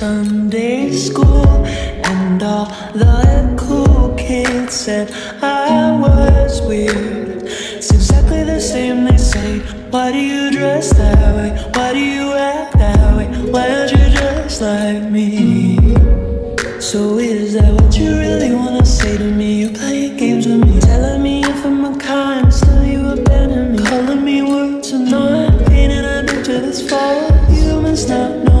Sunday school, and all the cool kids said I was weird. It's exactly the same, they say. Why do you dress that way? Why do you act that way? Why aren't you just like me? So, is that what you really wanna say to me? You're playing games with me, telling me if I'm a kind, still you abandon me, calling me words and not painting a picture that's false. You must not know.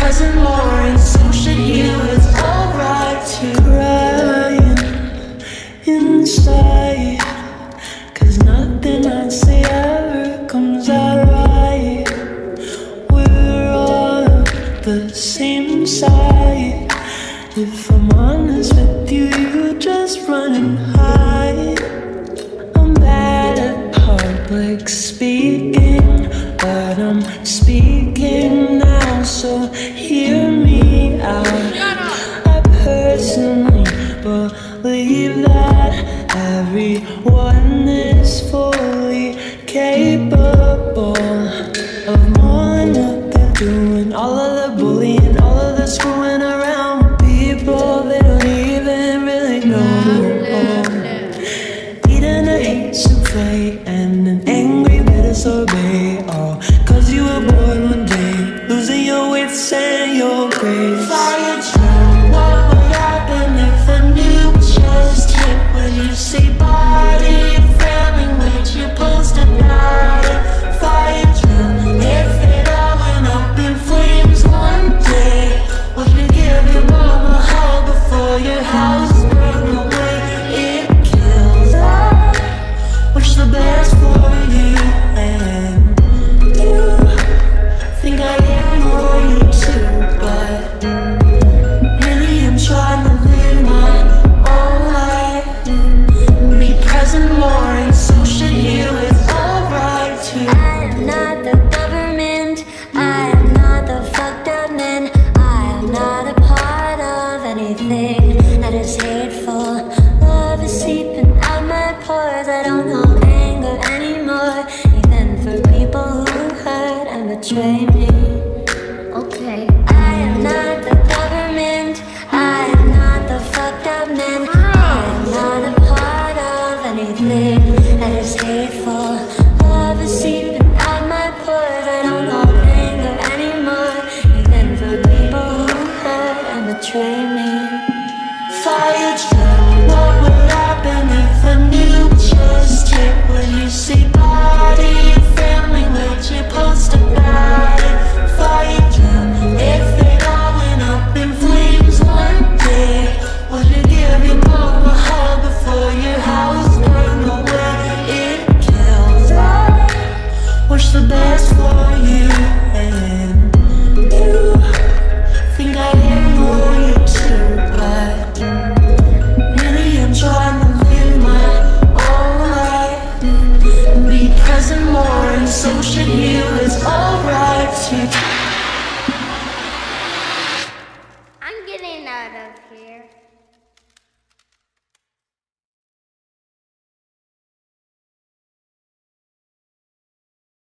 cousin Lauren, so should you. It's alright to cry inside. Cause nothing I say ever comes out right. We're all the same side. so hear me out. I personally believe that everyone is fully capable of more than they're doing. All of. sway out of here.